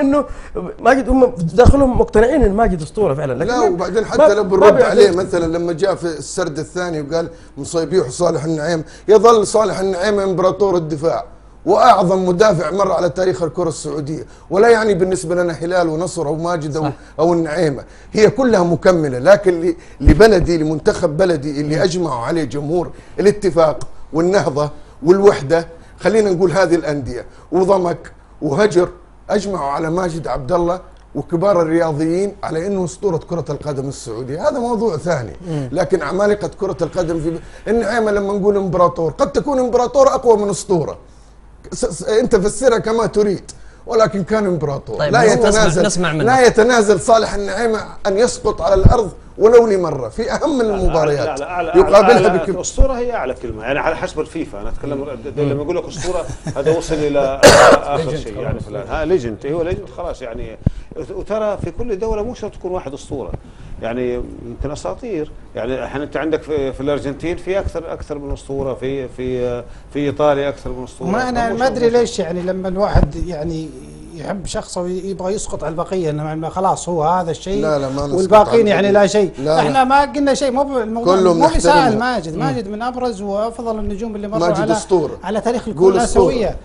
إنه ماجد هم داخلهم مقتنعين ان ماجد أسطورة فعلا لكن لا وبعدين حتى لو بنرد. عليه مثلا لما جاء في السرد الثاني وقال مصيبيح صالح النعيم يظل صالح النعيم إمبراطور الدفاع وأعظم مدافع مر على تاريخ الكرة السعودية ولا يعني بالنسبة لنا هلال ونصر أو ماجد أو, أو النعيمة هي كلها مكملة لكن لبلدي لمنتخب بلدي اللي أجمعوا عليه جمهور الاتفاق والنهضة والوحدة خلينا نقول هذه الأندية وضمك وهجر أجمعوا على ماجد عبد الله وكبار الرياضيين على إنه أسطورة كرة القدم السعودية، هذا موضوع ثاني، لكن عمالقه كرة القدم في النعيمه لما نقول إمبراطور، قد تكون إمبراطور أقوى من أسطورة. أنت فسرها كما تريد، ولكن كان إمبراطور، طيب، لا نسمع- يتنازل نسمع منك. لا يتنازل صالح النعيمه أن يسقط على الأرض ولو لمرة في أهم المباريات. لا لا أعلى يقابلها أعلى بكب أسطورة هي اعلى كلمة يعني على حسب الفيفا. أنا أتكلم لما يقول لك أسطورة هذا وصل إلى آخر شيء يعني فلان ها legend هو legend خلاص يعني. وترى في كل دولة مو شرط تكون واحد أسطورة. يعني يمكن أساطير. يعني الحين أنت عندك في, في الأرجنتين في أكثر أكثر من أسطورة في في في إيطاليا أكثر من أسطورة. ما أنا ما أدري ليش يعني لما الواحد يعني يحب شخصه ويبغى يسقط على البقية إنه خلاص هو هذا الشيء لا لا ما والباقيين يعني. لا شيء لا لا. إحنا ما قلنا شيء مو الموضوع مو نحترمه. ماجد ماجد من أبرز وأفضل النجوم اللي مروا على أسطورة. على تاريخ أسطورة. الآسيوية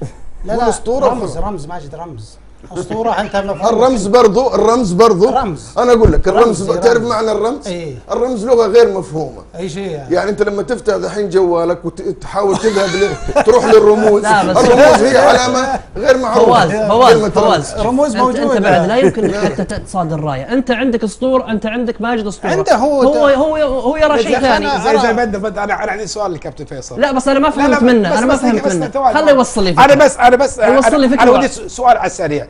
لا لا رمز. رمز ماجد رمز أسطورة انت مفهوم الرمز برضو الرمز برضو رمز. أنا أقول لك الرمز رمز، تعرف رمز. معنى الرمز؟ إيه. الرمز لغة غير مفهومة أي شيء يعني. يعني أنت لما تفتح دحين جوالك وتحاول تذهب ل... تروح للرموز لا، بس- الرموز هي علامة غير معروفة فواز فواز. رموز أنت- انت موجودة. بعد لا يمكن حتى تصاد الراية أنت عندك اسطور أنت عندك ماجد أسطورة عنده هو هو. هو هو يرى شيء ثاني أنا- زي زي بدر بدر أنا أنا عندي سؤال للكابتن فيصل لا بس أنا ما فهمت منه أنا ما بس فهمت منه. خليه يوصل لي أنا. بس أنا بس أنا ودي. سؤال على السريع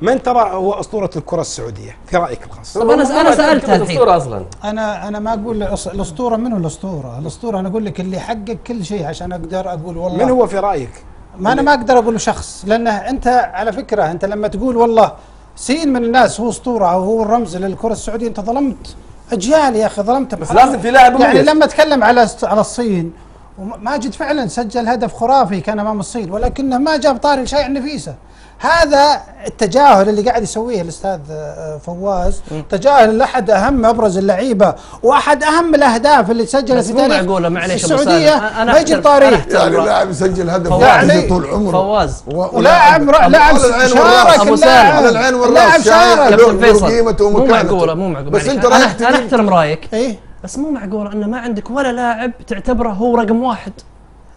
من ترى هو أسطورة الكرة السعودية في رأيك الخاص طب أنا أنا سألتها الحين اسطوره أصلا أنا أنا ما أقول الأسطورة منو الأسطورة؟ الأسطورة أنا أقول لك اللي حقق كل شيء عشان أقدر أقول والله من هو في رأيك؟ ما أنا ما أقدر أقول شخص لأنه أنت على فكرة أنت لما تقول والله سين من الناس هو أسطورة أو هو الرمز للكرة السعودية أنت ظلمت أجيال يا أخي ظلمت بس لازم في لاعب يعني. لما أتكلم على على الصين ماجد فعلا سجل هدف خرافي كان أمام الصين ولكنه ما جاب طاري لشيء النفيسه هذا التجاهل اللي قاعد يسويه الأستاذ آه، فواز. تجاهل لاحد أهم أبرز اللعيبة وأحد أهم الأهداف اللي سجلها في مو تاريخ معقولة، معليش السعودية. ما يجي طاري. يعني. لاعب يسجل هدف يعني- طول عمره. فواز. و- ولاعب لاعب. شارك. على العين والراس. شارك. قيمته مو ومكانته. معقولة مو معقولة. بس. أنت أنا أحترم رأيك. إيه؟ بس مو معقوله ان ما عندك ولا لاعب تعتبره هو رقم واحد.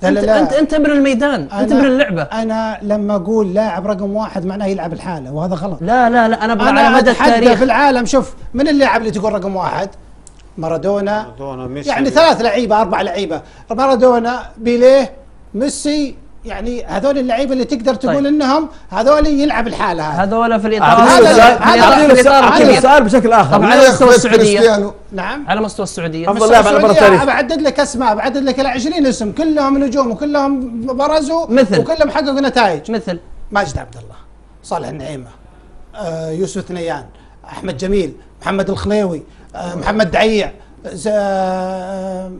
لا انت لا لا. انت أنت ابن الميدان أنت أنا- ابن اللعبة. أنا لما أقول لاعب رقم واحد معناه يلعب الحالة وهذا غلط. لا لا لا أنا أبغى على مدى التاريخ. في العالم شوف من اللاعب اللي تقول رقم واحد؟ مارادونا. مارادونا، ميسي. يعني ثلاث لعيبة أربع لعيبة. مارادونا بيليه ميسي يعني هذول اللعيبة اللي تقدر تقول طيب. إنهم هذول يلعب الحالة هذا هذول في الإطار هذا- في الإطار السؤال بشكل آخر طبعاً. على مستوى. كريستيانو؟ نعم على مستوى السعودية أفضل لاعب على مر التاريخ بعدد لك أسماء بعدد لك ال 20 اسم كلهم نجوم وكلهم برزوا مثل؟ وكلهم حققوا نتائج مثل ماجد عبد الله صالح النعيمة آه يوسف ثنيان أحمد جميل محمد الخليوي آه محمد دعيع آه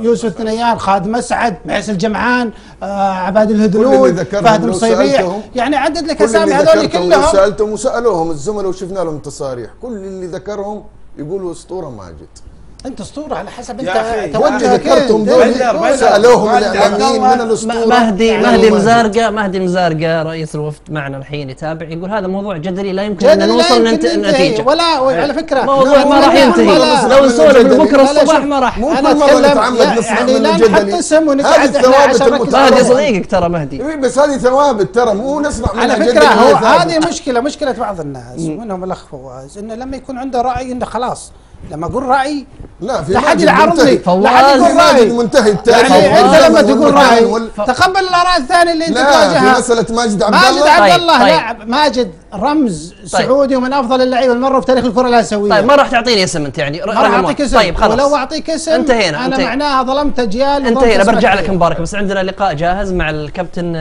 يوسف ثنيان خالد مسعد معيس الجمعان آه عباد ذكرهم فهد سألتهم- يعني عدد لك اسامي هذول كلهم سألتهم وسألوهم الزملاء وشفنا لهم تصاريح كل اللي ذكرهم يقولوا أسطورة ماجد. أنت أسطورة على حسب أنت توجهك أنت. دول. سالوهم. الاعلاميين من الأسطورة مهدي مهدي ماجد. مزارقه مهدي مزارقة رئيس الوفد معنا الحين يتابع يقول هذا موضوع جدلي لا يمكن أن نوصل يمكن لنت- ننتهي. نتيجة ولا وعلى فكرة موضوع لا، ما راح ينتهي لو نسولف من بكرة لا، لا، الصباح شوف. ما راح مو كل مره نتعمد لا، نسمع يعني من لا الجدلي نحطسم ونقعد المتعارفة. مهدي على- صديقك ترى مهدي إيه بس هذه ثوابت ترى مو منها على فكرة. هذه مشكله مشكلة بعض الناس ومنهم الأخ فواز إنه لما يكون عنده رأي إنه خلاص لما أقول رأي لا في لا حد ماجد يعارضني منتهي. فواز. لا حد في يقول ماجد منتهي التاريخ يعني انت لما تقول رأي. وال- تقبل الآراء الثانية اللي أنت لا في تواجهها. مسألة ماجد عبد ماجد الله. عبد طيب، الله طيب. لاعب ماجد رمز سعودي ومن أفضل اللعيبة اللي مروا في تاريخ الكرة الآسيوية. طيب ما راح تعطيني اسم أنت يعني؟ راح أعطيك. اسم. طيب خلاص. ولو أعطيك اسم انتهينا أنا انتهينا. معناها ظلمت اجيال انتهينا برجع لك. مبارك. بس عندنا لقاء جاهز مع الكابتن